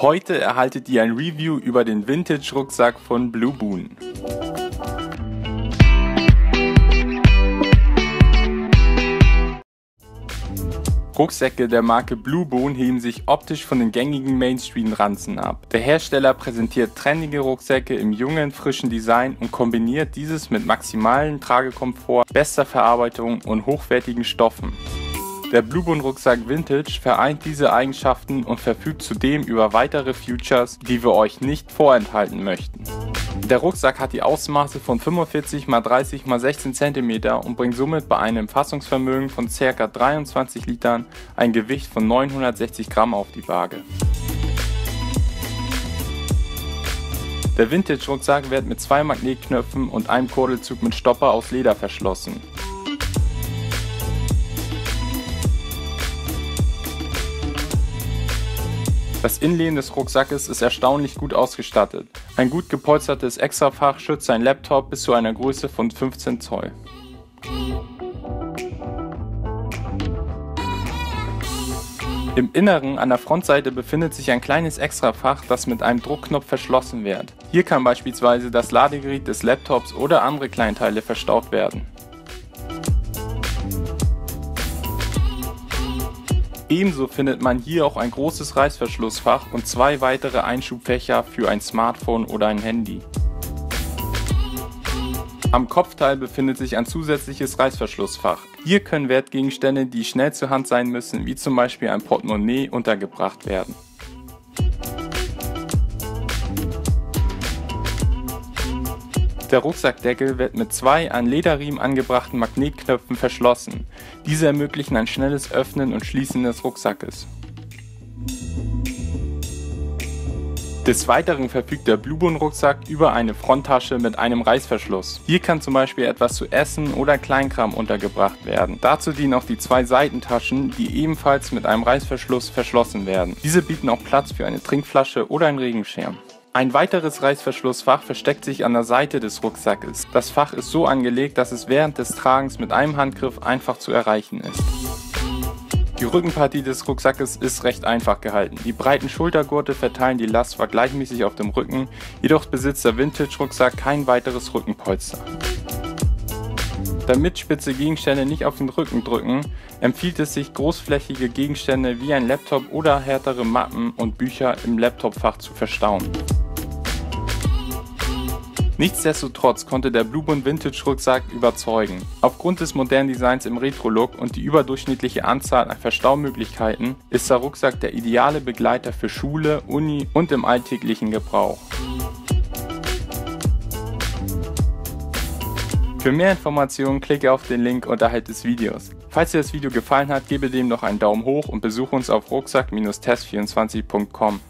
Heute erhaltet ihr ein Review über den Vintage-Rucksack von Blue Boon. Rucksäcke der Marke Blue Boon heben sich optisch von den gängigen Mainstream-Ranzen ab. Der Hersteller präsentiert trendige Rucksäcke im jungen, frischen Design und kombiniert dieses mit maximalen Tragekomfort, bester Verarbeitung und hochwertigen Stoffen. Der Bluebone Rucksack Vintage vereint diese Eigenschaften und verfügt zudem über weitere Features, die wir euch nicht vorenthalten möchten. Der Rucksack hat die Ausmaße von 45 x 30 x 16 cm und bringt somit bei einem Fassungsvermögen von ca. 23 Litern ein Gewicht von 960 Gramm auf die Waage. Der Vintage-Rucksack wird mit zwei Magnetknöpfen und einem Kurdelzug mit Stopper aus Leder verschlossen. Das Innenleben des Rucksackes ist erstaunlich gut ausgestattet. Ein gut gepolstertes Extrafach schützt sein Laptop bis zu einer Größe von 15 Zoll. Im Inneren an der Frontseite befindet sich ein kleines Extrafach, das mit einem Druckknopf verschlossen wird. Hier kann beispielsweise das Ladegerät des Laptops oder andere Kleinteile verstaut werden. Ebenso findet man hier auch ein großes Reißverschlussfach und zwei weitere Einschubfächer für ein Smartphone oder ein Handy. Am Kopfteil befindet sich ein zusätzliches Reißverschlussfach. Hier können Wertgegenstände, die schnell zur Hand sein müssen, wie zum Beispiel ein Portemonnaie, untergebracht werden. Der Rucksackdeckel wird mit zwei an Lederriemen angebrachten Magnetknöpfen verschlossen. Diese ermöglichen ein schnelles Öffnen und Schließen des Rucksackes. Des Weiteren verfügt der Bluebone Rucksack über eine Fronttasche mit einem Reißverschluss. Hier kann zum Beispiel etwas zu essen oder Kleinkram untergebracht werden. Dazu dienen auch die zwei Seitentaschen, die ebenfalls mit einem Reißverschluss verschlossen werden. Diese bieten auch Platz für eine Trinkflasche oder einen Regenschirm. Ein weiteres Reißverschlussfach versteckt sich an der Seite des Rucksackes. Das Fach ist so angelegt, dass es während des Tragens mit einem Handgriff einfach zu erreichen ist. Die Rückenpartie des Rucksackes ist recht einfach gehalten. Die breiten Schultergurte verteilen die Last zwar gleichmäßig auf dem Rücken, jedoch besitzt der Vintage-Rucksack kein weiteres Rückenpolster. Damit spitze Gegenstände nicht auf den Rücken drücken, empfiehlt es sich, großflächige Gegenstände wie ein Laptop oder härtere Mappen und Bücher im Laptopfach zu verstauen. Nichtsdestotrotz konnte der Bluebone Vintage Rucksack überzeugen. Aufgrund des modernen Designs im Retro-Look und die überdurchschnittliche Anzahl an Verstaumöglichkeiten ist der Rucksack der ideale Begleiter für Schule, Uni und im alltäglichen Gebrauch. Für mehr Informationen klicke auf den Link unterhalb des Videos. Falls dir das Video gefallen hat, gebe dem noch einen Daumen hoch und besuche uns auf rucksack-test24.com.